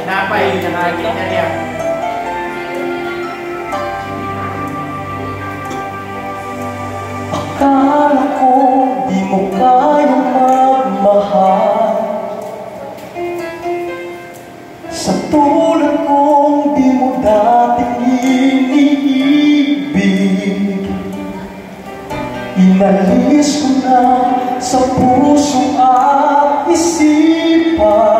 Tinapay na nakikita na niya. Akala ko di mo kayang magmahal Sa tulad ko Inalis ko na sa puso at isipan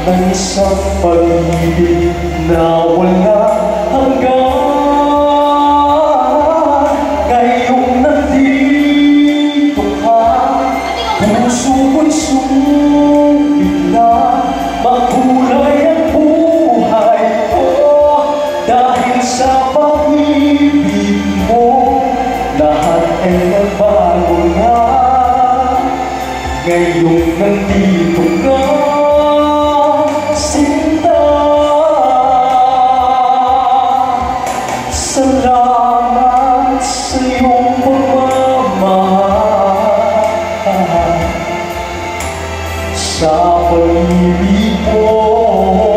ng isang pag-ibig na wala hanggang ngayong nandito ka puso ko'y sumigla magkulay ang buhay ko. Dahil sa pag-ibig mo lahat ay nagbago na. Ngayong nandito ka Sinta Salamat sa iyong Sa pag-ibig mo.